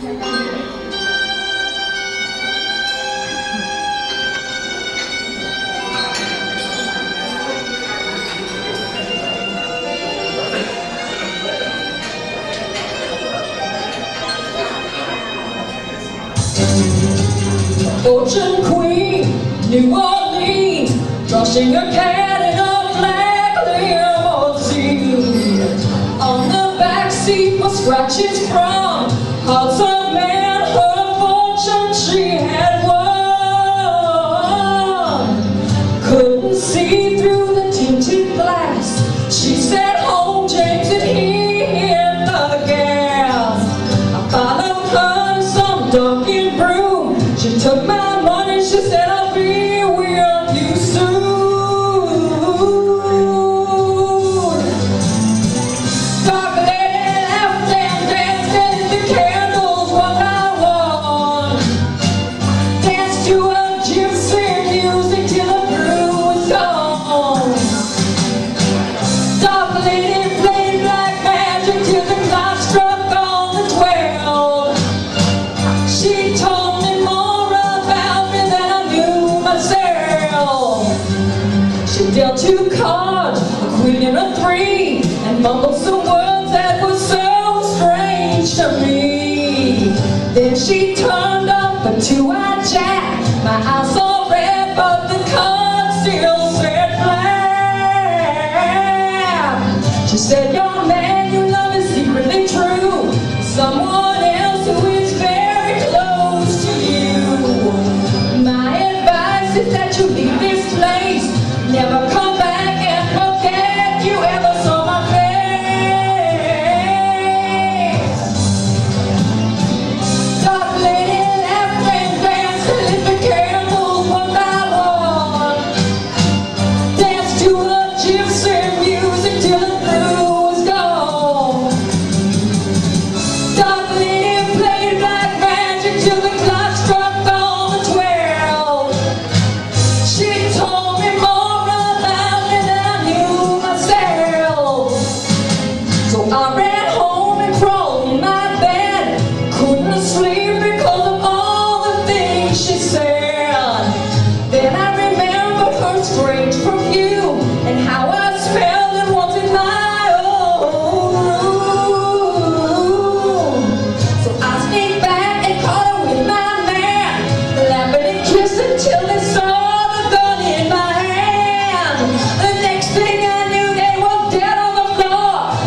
Ocean Queen, New Orleans, brushing her cat in a black limousine. On the backseat was scratches from too cold, queen of three, and mumbled some words that were so strange to me. Then she turned up a two hours.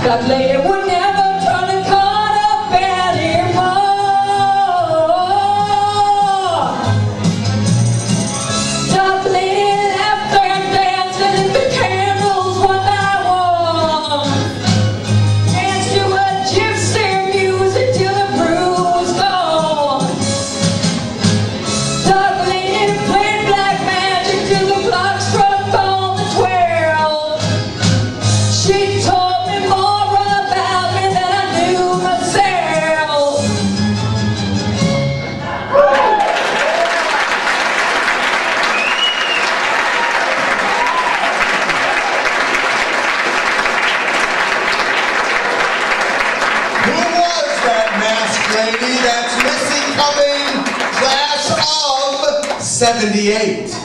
Got laid. 78.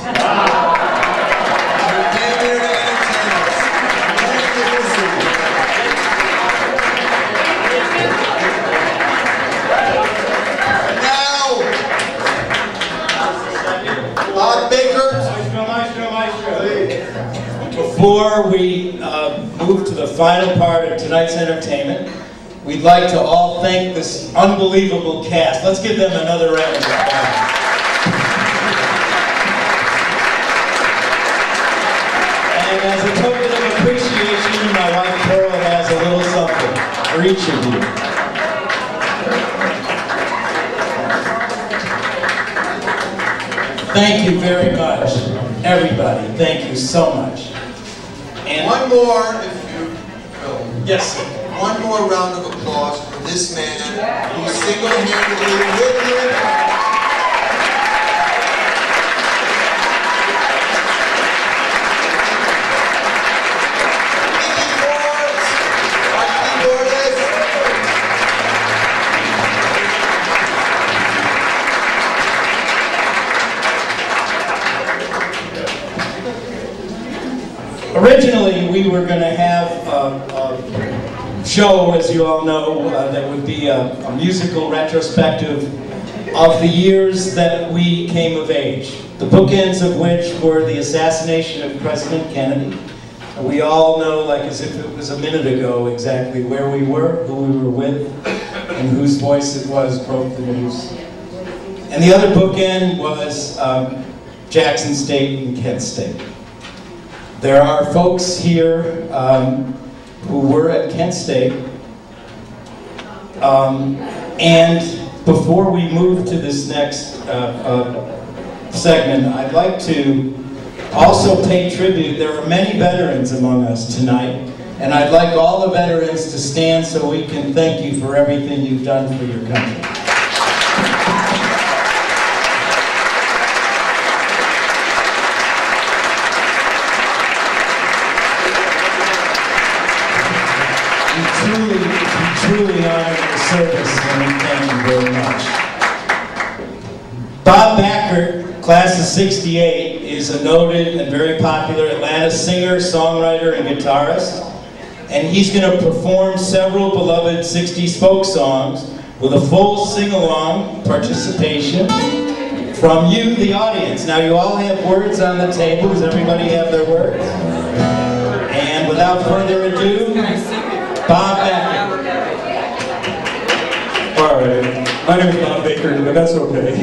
Wow. Before we uh, move to the final part of tonight's entertainment, we'd like to all thank this unbelievable cast. Let's give them another round of applause. each of you. Thank you very much, everybody. Thank you so much. And One more, if you will. Yes, sir. One more round of applause for this man who single-handedly, with you, we're going to have a, a show, as you all know, uh, that would be a, a musical retrospective of the years that we came of age. The bookends of which were the assassination of President Kennedy. We all know, like as if it was a minute ago, exactly where we were, who we were with, and whose voice it was broke the news. And the other bookend was um, Jackson State and Kent State. There are folks here um, who were at Kent State, um, and before we move to this next uh, uh, segment, I'd like to also pay tribute. There are many veterans among us tonight, and I'd like all the veterans to stand so we can thank you for everything you've done for your country. Thank you very much. Bob Bakert, class of 68, is a noted and very popular Atlanta singer, songwriter, and guitarist. And he's going to perform several beloved 60s folk songs with a full sing-along participation from you, the audience. Now, you all have words on the table. Does everybody have their words? And without further ado, Bob Bakert. My name is Bob Baker, but that's okay.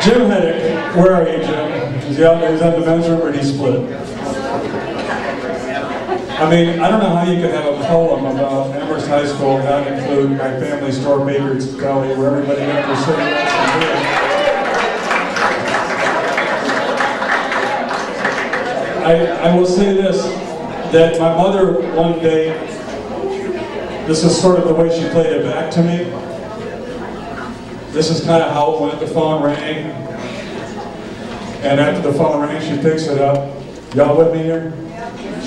Jim Hettig, where are you, Jim? Is he out? He's on the men's room or did he split? I mean, I don't know how you could have a poem about Amherst High School and not include my family store, Baker's Deli, where everybody got their beer. I, I will say this, that my mother one day, this is sort of the way she played it back to me. This is kind of how it went, the phone rang. And after the phone rang, she picks it up. Y'all with me here?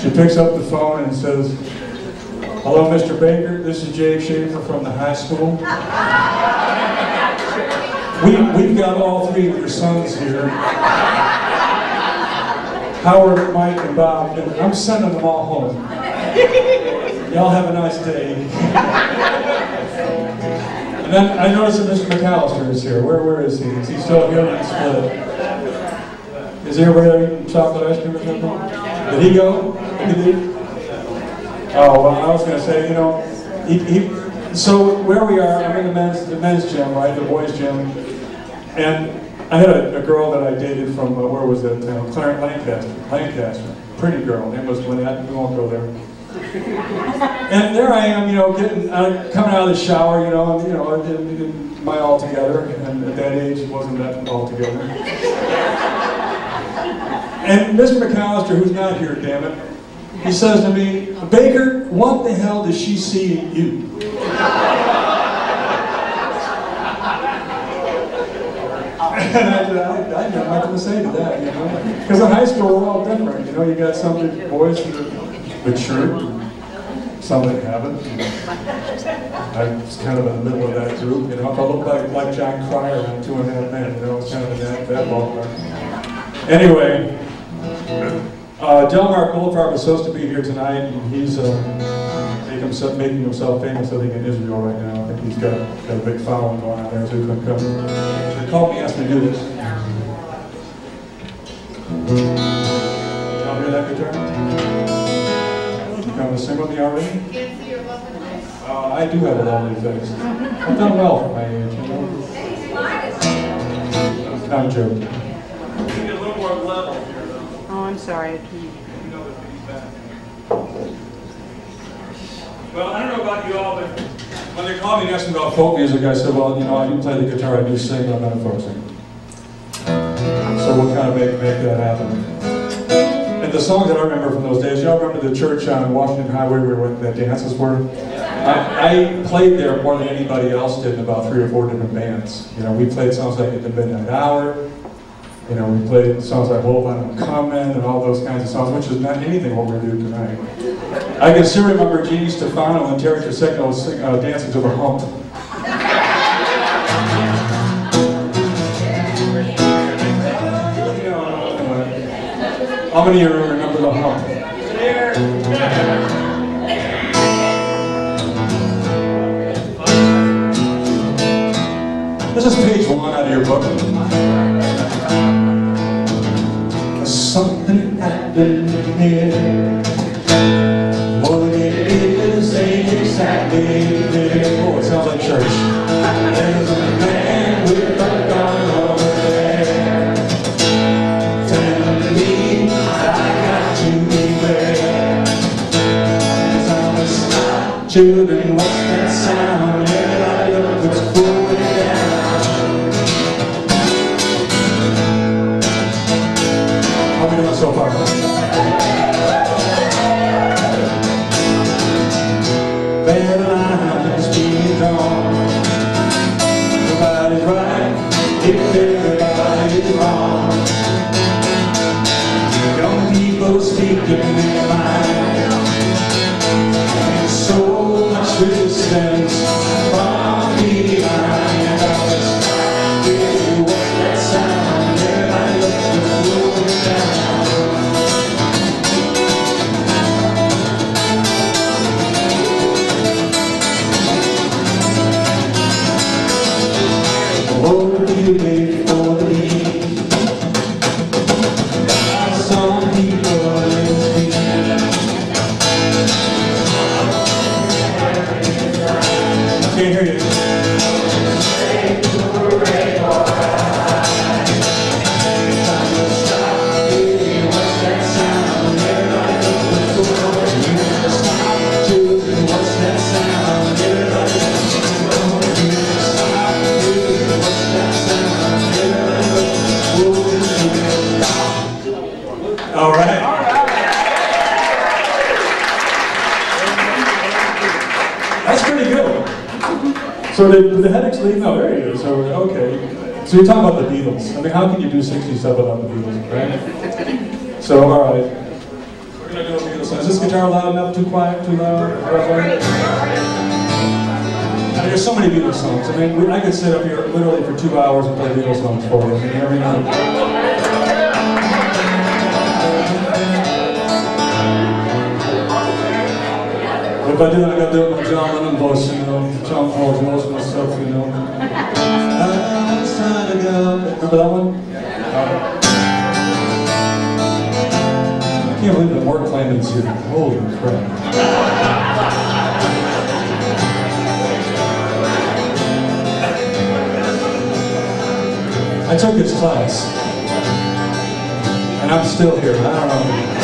She picks up the phone and says, Hello, Mr. Baker, this is Jake Schaefer from the high school. We, we've got all three of your sons here. Howard, Mike, and Bob, and I'm sending them all home. Y'all have a nice day. And then I noticed that Mr. McAllister is here. Where, where is he? Is he still here in split? Is he eating chocolate ice cream or something? Did he go? Did he? Oh, well, I was going to say, you know, he, he, so where we are, I'm in the men's, the men's gym, right, the boys' gym, and I had a, a girl that I dated from, uh, where was it, uh, Clarence Lancaster, Lancaster, pretty girl, name was Lynette, we won't go there. And there I am, you know, getting, uh, coming out of the shower, you know, and, you know, in, in my all together, and at that age, it wasn't that all together. And Mr. McAllister, who's not here, damn it, he says to me, Baker, what the hell does she see in you? And I, I, I nothing to say to that, you know. Because in high school, we're all different, you know. You got some boys are mature, some that haven't. I was kind of in the middle of that group, you know. If I look like, like Jon Cryer Two and a Half Men, you know, it's kind of in that, that ballpark. Anyway, uh, Delmar Goldfarb is supposed to be here tonight, and he's uh, making, himself, making himself famous, I think, in Israel right now. I think he's got, got a big following going on there, so he couldn't come. They called me, asked me to do this. To sing with me already? Uh, I do have a lovely face. I've done well for my age, you know? I'm joking. Oh, I'm sorry. I can't. Well, I don't know about you all, but when they called me and asked me about folk music, I said, well, you know, I do play the guitar, I do sing, but I'm not a folk singer. So we'll kind of make, make that happen. And the songs that I remember from those days, y'all remember the church on Washington Highway where we the dances were? I, I played there more than anybody else did in about three or four different bands. You know, we played songs like At the Midnight Hour, you know, we played songs like Hold On Coming and all those kinds of songs, which is not anything what we're doing tonight. I can still remember Jeannie Stefano and Terry Trasecno uh, dancing to the hump. How many of you remember the hump. This is page one out of your book. Something happened here. What's that sound? Everybody look what's going down. How we doing so far? All right. That's pretty good. So did the headaches leave? No, there he is. So, okay. So you're talking about the Beatles. I mean, how can you do 67 on the Beatles, right? So, all right. We're going to do a Beatles song. Is this guitar loud enough? Too quiet? Too loud? I mean, there's so many Beatles songs. I mean, I could sit up here literally for two hours and play Beatles songs for you. I mean, every night. If I do, I gotta do it with John Lennon voice, you know, John Paul's emotional myself, you know. It's time to go. Remember that one? I can't believe that Mark Clayton's here. Holy crap. I took his class, and I'm still here. I don't know.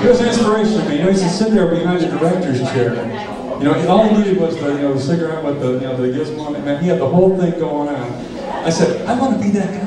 He was an inspiration to me. You know, he used to sit there behind the director's chair. You know, all he needed was the, you know, the cigarette with the, you know, the gizmo on. Man, he had the whole thing going on. I said, I want to be that guy.